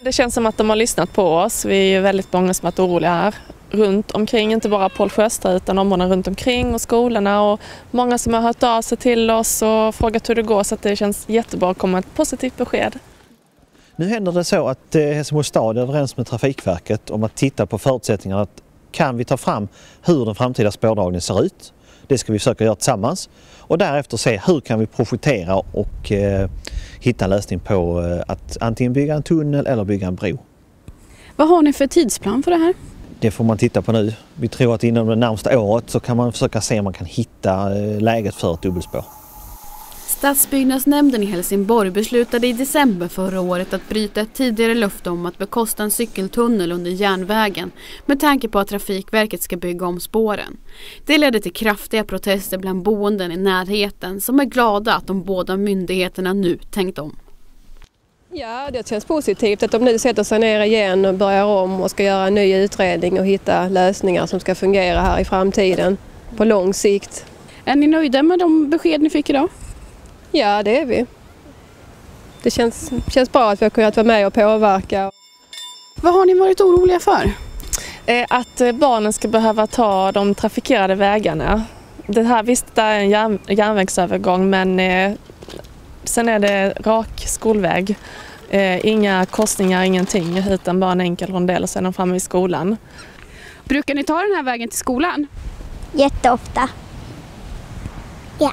Det känns som att de har lyssnat på oss. Vi är väldigt många som varit oroliga här runt omkring, inte bara Paul Sjöstra utan områdena runt omkring och skolorna och många som har hört av sig till oss och frågat hur det går så att det känns jättebra att komma med ett positivt besked. Nu händer det så att eh, Helsingborgs stad är överens med Trafikverket om att titta på förutsättningarna. Att kan vi ta fram hur den framtida spårdragningen ser ut? Det ska vi försöka göra tillsammans och därefter se hur kan vi projektera och eh, hitta en lösning på eh, att antingen bygga en tunnel eller bygga en bro. Vad har ni för tidsplan för det här? Det får man titta på nu. Vi tror att inom det närmaste året så kan man försöka se om man kan hitta eh, läget för ett dubbelspår. Stadsbyggnadsnämnden i Helsingborg beslutade i december förra året att bryta ett tidigare löfte om att bekosta en cykeltunnel under järnvägen med tanke på att Trafikverket ska bygga om spåren. Det ledde till kraftiga protester bland boenden i närheten som är glada att de båda myndigheterna nu tänkt om. Ja, det känns positivt att de nu sätter sig ner igen och börjar om och ska göra en ny utredning och hitta lösningar som ska fungera här i framtiden på lång sikt. Är ni nöjda med de besked ni fick idag? Ja, det är vi. Det känns, känns bra att vi har kunnat vara med och påverka. Vad har ni varit oroliga för? Eh, Att eh, barnen ska behöva ta de trafikerade vägarna. Det här, visst, det är en järn, järnvägsövergång men eh, sen är det rak skolväg. Eh, inga korsningar, ingenting utan bara en enkel rondell och sen är de framme vid skolan. Brukar ni ta den här vägen till skolan? Jätteofta. Ja.